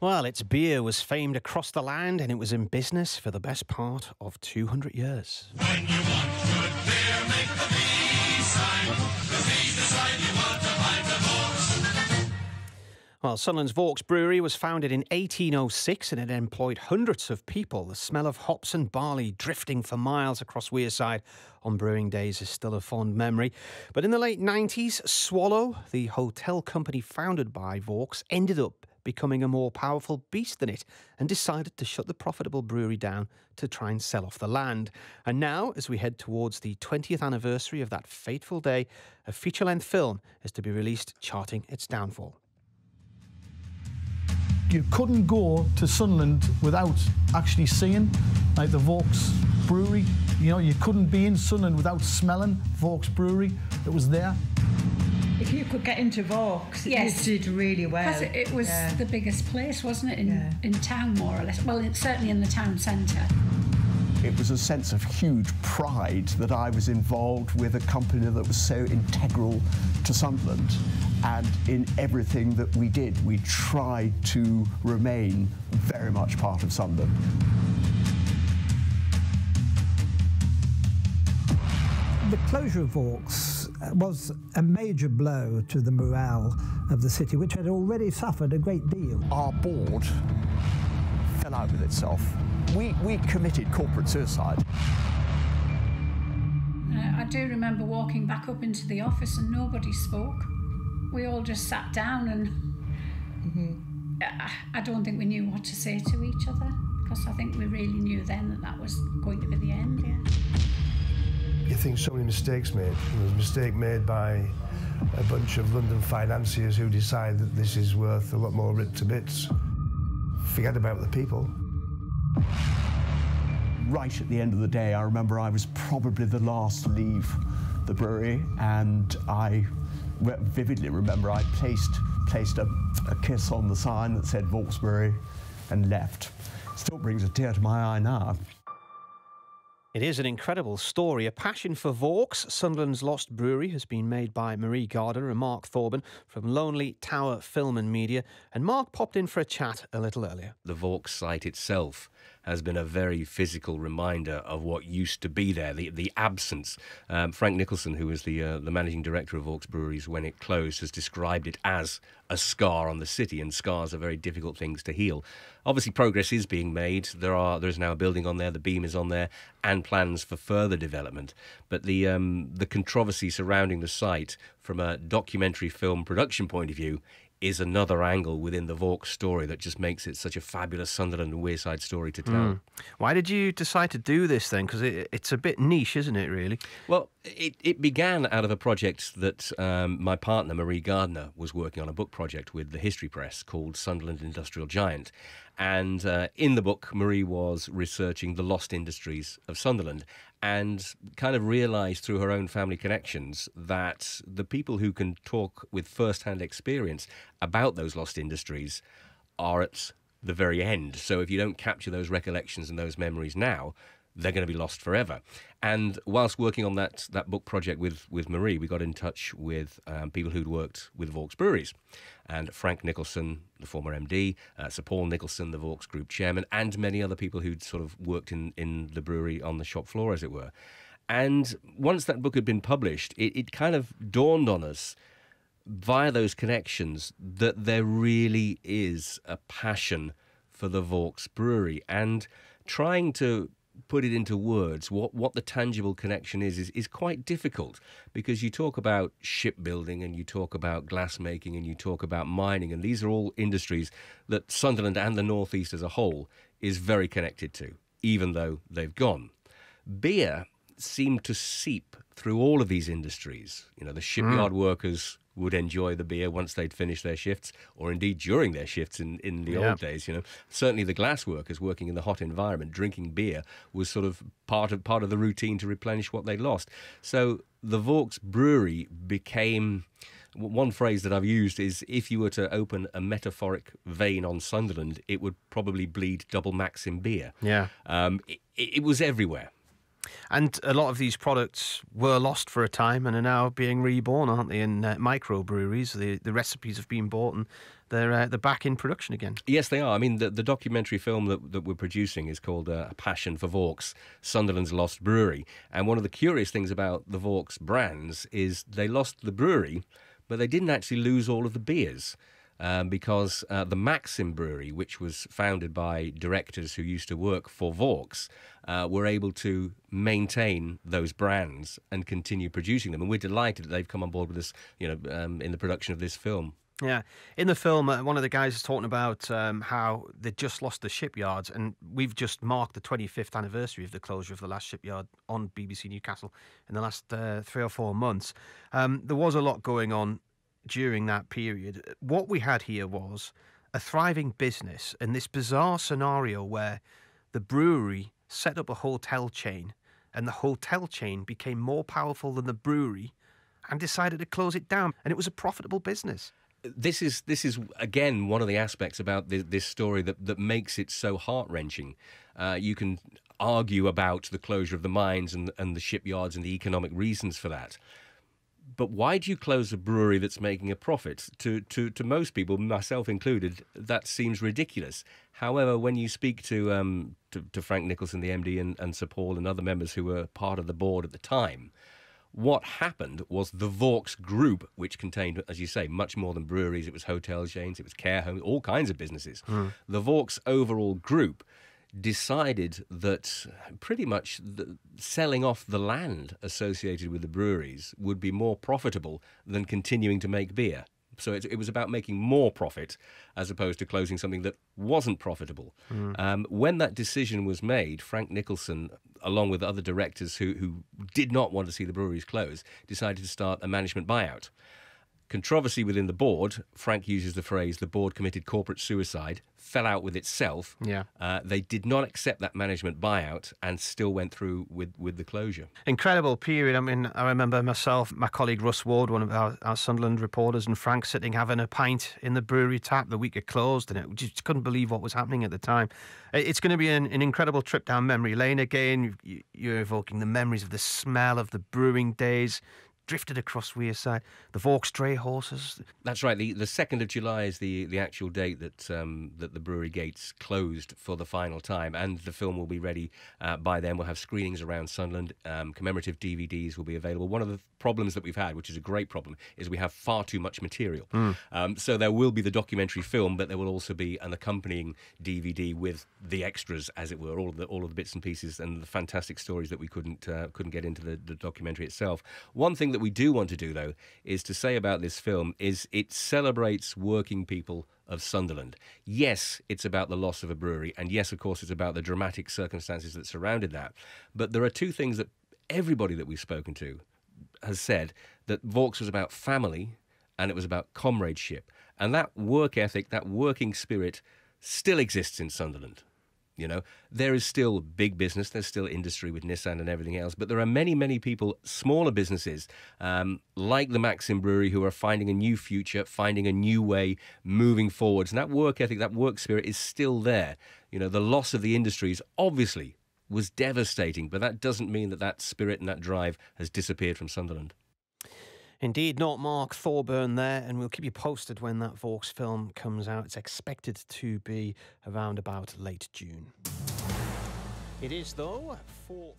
Well, its beer was famed across the land and it was in business for the best part of 200 years. Beer, make the B sign. The B beside you want to find the Well, Sunderland's Vaux Brewery was founded in 1806 and it employed hundreds of people. The smell of hops and barley drifting for miles across Wearside on brewing days is still a fond memory. But in the late 90s, Swallow, the hotel company founded by Vaux, ended up becoming a more powerful beast than it and decided to shut the profitable brewery down to try and sell off the land. And now, as we head towards the 20th anniversary of that fateful day, a feature length film is to be released charting its downfall. You couldn't go to Sunderland without actually seeing, like the Vaux Brewery. You know, you couldn't be in Sunderland without smelling Vaux Brewery. It was there. If you could get into Vaux, yes. you did really well. Because it, it, was yeah. the biggest place, wasn't it, in, yeah. in town, more or less? Well, it, certainly in the town centre. It was a sense of huge pride that I was involved with a company that was so integral to Sunderland. And in everything that we did, we tried to remain very much part of Sunderland. The closure of Vaux was a major blow to the morale of the city, which had already suffered a great deal. Our board fell out with itself. We, we committed corporate suicide. Uh, I do remember walking back up into the office and nobody spoke. We all just sat down and mm-hmm. I, I don't think we knew what to say to each other because I think we really knew then that that was going to be the end, yeah you think so many mistakes made. There was a mistake made by a bunch of London financiers who decide that this is worth a lot more ripped to bits. Forget about the people. Right at the end of the day, I remember I was probably the last to leave the brewery, and I vividly remember I placed placed a, a kiss on the sign that said Brewery and left. Still brings a tear to my eye now. It is an incredible story. A passion for Vaux, Sunderland's Lost Brewery, has been made by Marie Gardner and Mark Thorburn from Lonely Tower Film and Media. And Mark popped in for a chat a little earlier. The Vaux site itself has been a very physical reminder of what used to be there, the, the absence. Um, Frank Nicholson, who was the, uh, the managing director of Vaux Breweries when it closed, has described it as a scar on the city, and scars are very difficult things to heal. Obviously, progress is being made. There are there is now a building on there, the beam is on there, and plans for further development. But the um, the controversy surrounding the site, from a documentary film production point of view, is another angle within the Vaux story that just makes it such a fabulous Sunderland and Wearside story to tell. Mm. Why did you decide to do this then? Because it, it's a bit niche, isn't it, really? Well, it, it began out of a project that um, my partner, Marie Gardner, was working on a book project with the History Press called Sunderland Industrial Giant. And uh, in the book, Marie was researching the lost industries of Sunderland and kind of realized through her own family connections that the people who can talk with first hand experience about those lost industries are at the very end. So if you don't capture those recollections and those memories now, they're going to be lost forever. And whilst working on that that book project with with Marie, we got in touch with um, people who'd worked with Vaux Breweries, and Frank Nicholson, the former MD, uh, Sir Paul Nicholson, the Vaux Group chairman, and many other people who'd sort of worked in in the brewery on the shop floor, as it were. And once that book had been published, it, it kind of dawned on us via those connections that there really is a passion for the Vaux Brewery and trying to put it into words, what, what the tangible connection is, is, is quite difficult because you talk about shipbuilding and you talk about glassmaking and you talk about mining, and these are all industries that Sunderland and the Northeast as a whole is very connected to, even though they've gone. Beer seemed to seep through all of these industries. You know, the shipyard mm. workers would enjoy the beer once they'd finished their shifts, or indeed during their shifts in, in the yeah. old days. You know, certainly the glass workers working in the hot environment, drinking beer was sort of part of part of the routine to replenish what they'd lost. So the Vaux Brewery became one phrase that I've used is if you were to open a metaphoric vein on Sunderland, it would probably bleed double Maxim beer. Yeah. Um, it, it was everywhere. And a lot of these products were lost for a time and are now being reborn, aren't they, in uh, microbreweries? The, the recipes have been bought and they're uh, they're back in production again. Yes, they are. I mean, the, the documentary film that, that we're producing is called uh, "A Passion for Vaux: Sunderland's Lost Brewery." And one of the curious things about the Vaux brands is they lost the brewery, but they didn't actually lose all of the beers. Um, because uh, the Maxim Brewery, which was founded by directors who used to work for Vaux, uh, were able to maintain those brands and continue producing them. And we're delighted that they've come on board with us, you know, um, in the production of this film. Yeah, in the film, uh, one of the guys is talking about um, how they just lost the shipyards, and we've just marked the 25th anniversary of the closure of the last shipyard on BBC Newcastle in the last uh, three or four months. Um, there was a lot going on during that period. What we had here was a thriving business, and this bizarre scenario where the brewery set up a hotel chain, and the hotel chain became more powerful than the brewery and decided to close it down, and it was a profitable business this is this is again one of the aspects about this, this story that that makes it so heart wrenching. Uh, you can argue about the closure of the mines and and the shipyards and the economic reasons for that. But why do you close a brewery that's making a profit? To, to, to most people, myself included, that seems ridiculous. However, when you speak to, um, to, to Frank Nicholson, the MD, and, and Sir Paul and other members who were part of the board at the time, what happened was the Vaux Group, which contained, as you say, much more than breweries. It was hotel chains, it was care homes, all kinds of businesses. Mm. The Vaux overall group decided that pretty much the, selling off the land associated with the breweries would be more profitable than continuing to make beer. So it, it, was about making more profit as opposed to closing something that wasn't profitable. Mm. Um, when that decision was made, Frank Nicholson, along with other directors who, who did not want to see the breweries close, decided to start a management buyout controversy within the board. Frank uses the phrase "the board committed corporate suicide," fell out with itself. Yeah, uh, they did not accept that management buyout and still went through with with the closure. Incredible period. I mean, I remember myself, my colleague Russ Ward, one of our, our Sunderland reporters, and Frank sitting having a pint in the brewery tap the week it closed, and it just couldn't believe what was happening at the time. It's going to be an, an incredible trip down memory lane again. You're evoking the memories of the smell of the brewing days drifted across Wearside. The Vaux Dray horses. That's right. The the second of July is the, the actual date that um, that the brewery gates closed for the final time, and the film will be ready uh, by then. We'll have screenings around Sunderland. Um, commemorative DVDs will be available. One of the problems that we've had, which is a great problem, is we have far too much material. Mm. Um, so there will be the documentary film, but there will also be an accompanying DVD with the extras, as it were, all of the all of the bits and pieces and the fantastic stories that we couldn't uh, couldn't get into the, the documentary itself. One thing that that we do want to do, though, is to say about this film is it celebrates working people of Sunderland. Yes, it's about the loss of a brewery, and yes, of course, it's about the dramatic circumstances that surrounded that. But there are two things that everybody that we've spoken to has said that Vaux was about family and it was about comradeship. And that work ethic, that working spirit, still exists in Sunderland. You know, there is still big business, there's still industry with Nissan and everything else, but there are many, many people, smaller businesses um, like the Maxim Brewery, who are finding a new future, finding a new way, moving forwards. And that work ethic, that work spirit is still there. You know, the loss of the industries obviously was devastating, but that doesn't mean that that spirit and that drive has disappeared from Sunderland. Indeed, not Mark Thorburn there, and we'll keep you posted when that Vaux film comes out. It's expected to be around about late June. It is, though, 4